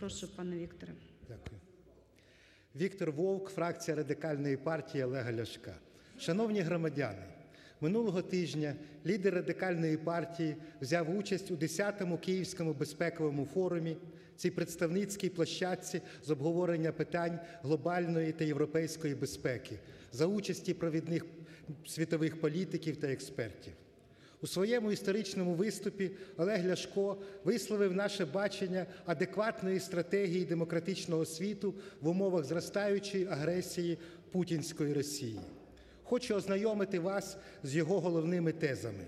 Прошу, пане Вікторе. Дякую. Віктор Вовк, фракція Радикальної партії Олега Ляшка. Шановні громадяни, минулого тижня лідер Радикальної партії взяв участь у 10-му Київському безпековому форумі, цій представницькій площадці з обговорення питань глобальної та європейської безпеки за участі провідних світових політиків та експертів. У своєму історичному виступі Олег Ляшко висловив наше бачення адекватної стратегії демократичного світу в умовах зростаючої агресії путінської Росії. Хочу ознайомити вас з його головними тезами.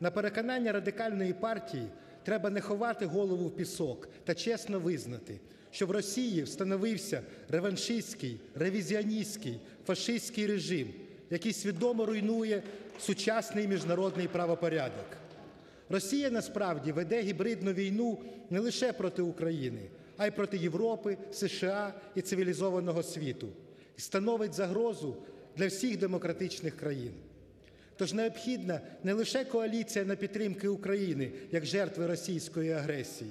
На переконання радикальної партії треба не ховати голову в пісок та чесно визнати, що в Росії встановився реваншистський, ревізіоністський, фашистський режим, який свідомо руйнує сучасний міжнародний правопорядок. Росія насправді веде гібридну війну не лише проти України, а й проти Європи, США і цивілізованого світу, і становить загрозу для всіх демократичних країн. Тож необхідна не лише коаліція на підтримки України як жертви російської агресії,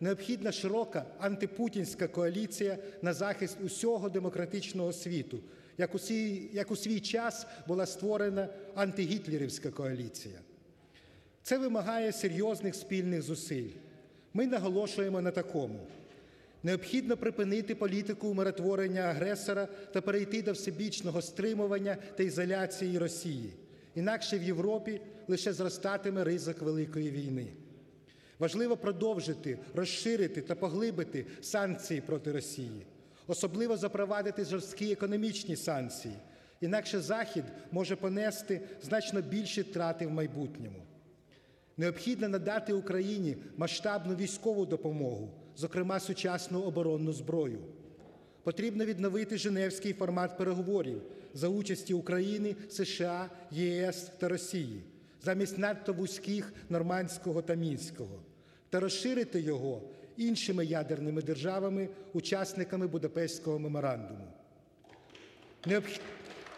необхідна широка антипутінська коаліція на захист усього демократичного світу, як у свій, як у свій час була створена антигітлерівська коаліція. Це вимагає серйозних спільних зусиль. Ми наголошуємо на такому. Необхідно припинити політику умиротворення агресора та перейти до всебічного стримування та ізоляції Росії. Інакше в Європі лише зростатиме ризик великої війни. Важливо продовжити, розширити та поглибити санкції проти Росії, особливо запровадити жорсткі економічні санкції. Інакше Захід може понести значно більші втрати в майбутньому. Необхідно надати Україні масштабну військову допомогу, зокрема сучасну оборонну зброю. Потрібно відновити Женевський формат переговорів за участі України, США, ЄС та Росії замість надто вузьких нормандського та мінського та розширити його іншими ядерними державами, учасниками Будапештського меморандуму.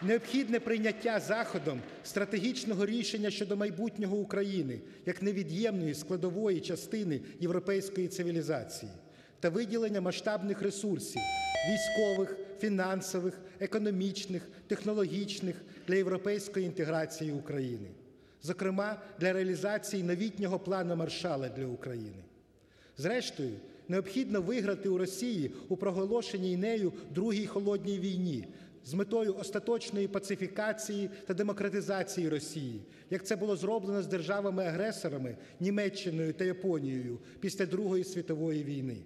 Необхідне прийняття Заходом стратегічного рішення щодо майбутнього України як невід'ємної складової частини європейської цивілізації та виділення масштабних ресурсів військових, фінансових, економічних, технологічних для європейської інтеграції України, зокрема для реалізації новітнього плану Маршала для України. Зрештою, необхідно виграти у Росії у проголошеній нею Другій холодній війні з метою остаточної пацифікації та демократизації Росії, як це було зроблено з державами-агресорами Німеччиною та Японією після Другої світової війни.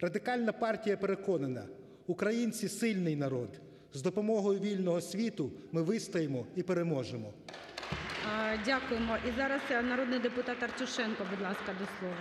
Радикальна партія переконана, українці сильний народ. З допомогою вільного світу ми вистоїмо і переможемо. Дякуємо. І зараз народний депутат Артюшенко, будь ласка, до слова.